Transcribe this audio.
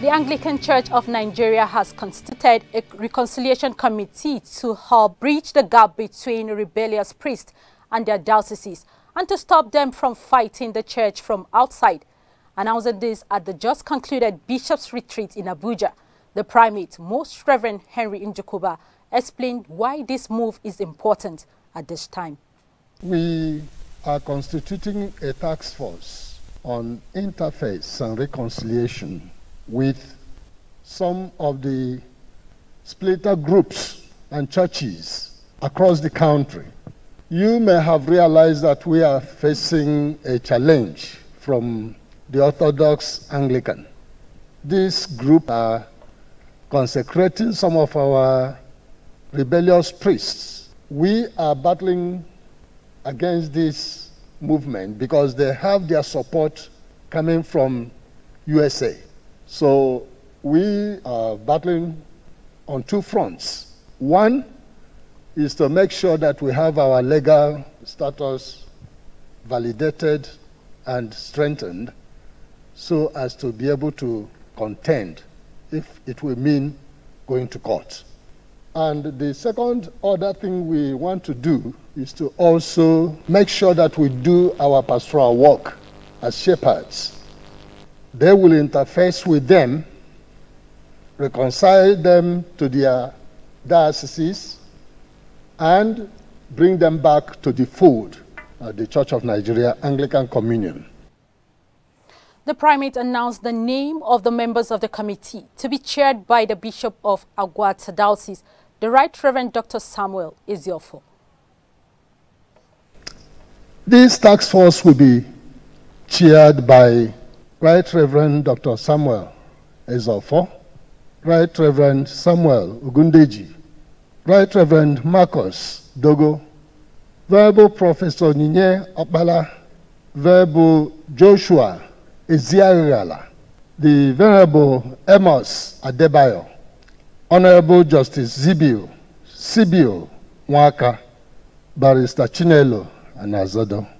The Anglican Church of Nigeria has constituted a reconciliation committee to help bridge the gap between rebellious priests and their dioceses and to stop them from fighting the church from outside. Announcing this at the just concluded Bishop's Retreat in Abuja, the primate, Most Reverend Henry Ndukuba, explained why this move is important at this time. We are constituting a task force on interface and reconciliation with some of the splitter groups and churches across the country. You may have realized that we are facing a challenge from the Orthodox Anglican. This group are consecrating some of our rebellious priests. We are battling against this movement because they have their support coming from USA. So we are battling on two fronts. One is to make sure that we have our legal status validated and strengthened so as to be able to contend if it will mean going to court. And the second other thing we want to do is to also make sure that we do our pastoral work as shepherds they will interface with them, reconcile them to their dioceses, and bring them back to the fold of the Church of Nigeria Anglican Communion. The primate announced the name of the members of the committee to be chaired by the Bishop of Aguata Diocese, the Right Reverend Dr. Samuel Ezeofor. This task force will be chaired by Right Reverend Dr. Samuel Ezeofor, Right Reverend Samuel Ugundeji, Right Reverend Marcus Dogo, Verbal Professor Ninye Opala, Verbal Joshua Eziariala, the Venerable Amos Adebayo, Honorable Justice Zibio, Sibio Waka, Barrister Chinelo Anazodo.